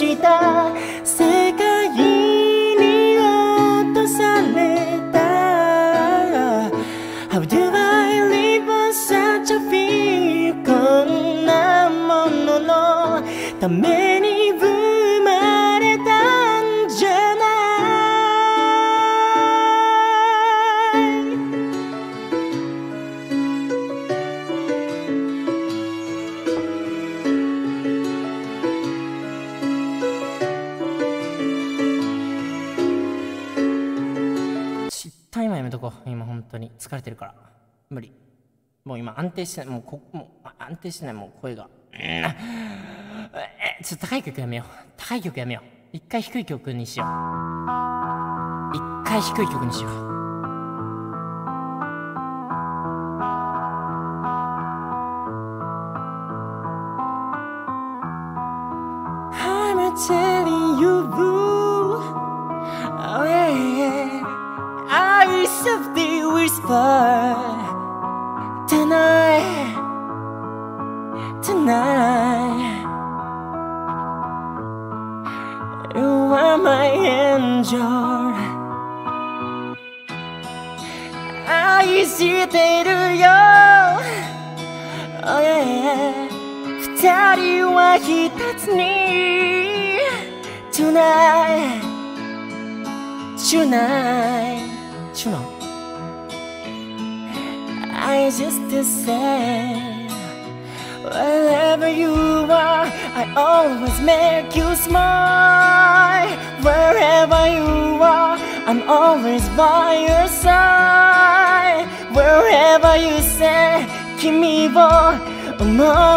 した世界に落とされた How do I live on such a feel こんなもののため に疲れてるから。無理。もう今安定してない。もうこもうあ安定してない。もう声が。うん。えちょっと高い曲やめよう。高い曲やめよう。一回低い曲にしよう。一回低い曲にしよう。I'm telling you, boo. Oh yeah, I softly whisper tonight, tonight. You are my angel. 愛してるよ。Oh yeah. 二人は一つに Tonight Tonight Tonight I just to say Wherever you are I always make you smile Wherever you are I'm always by your side Wherever you say 君を思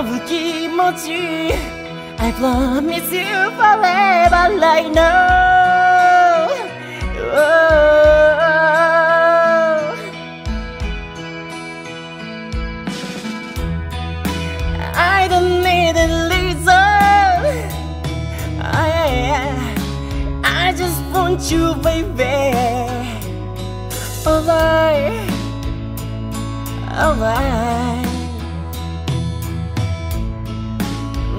う気持ち I promise you forever I know oh. Want you baby Alright Alright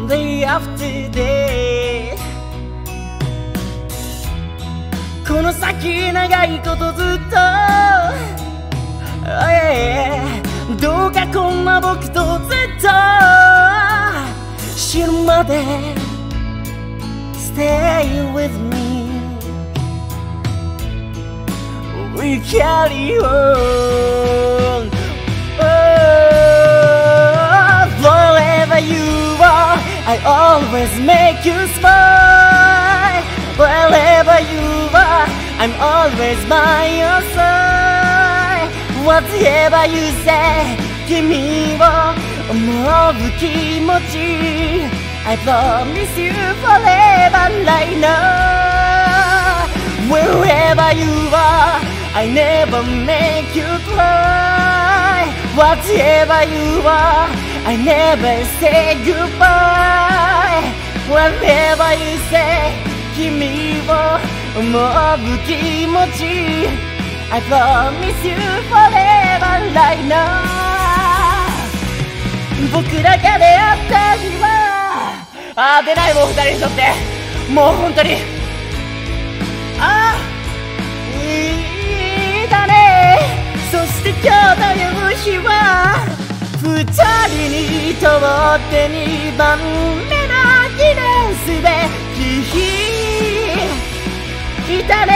day after day この先長いことずっと Oh yeah どうかこんな僕とずっと死ぬまで Stay with me We carry on oh, Forever you are I always make you smile Wherever you are I'm always by your side Whatever you say 君を思う気持ち I promise you forever I know Wherever you are I never make you cry Whatever you are I never say goodbye Whatever you say 君を思う気持ち I promise you forever I know 僕らが出会った日はあ出ないもう二人にとってもう本当に今日の夕日は二人にとって二番目の記念すべき日来たね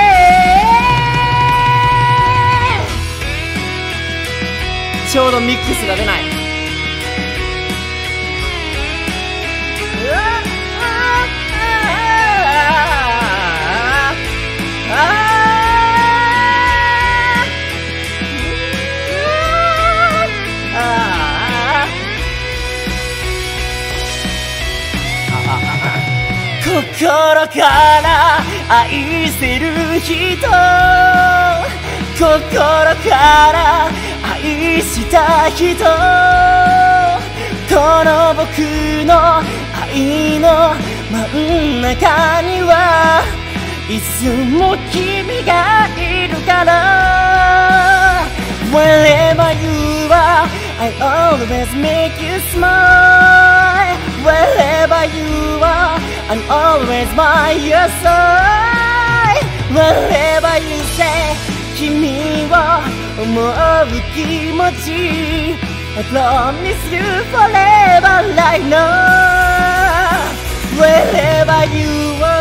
ちょうどミックスが出ない。心から愛せる人。心から愛した人。この僕の愛の真ん中にはいつも君がいるから。Wherever you are I always make you smile. Always by your side Wherever you say 君を思う気持ち I promise you forever right now Wherever you are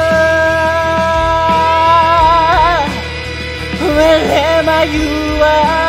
Wherever you are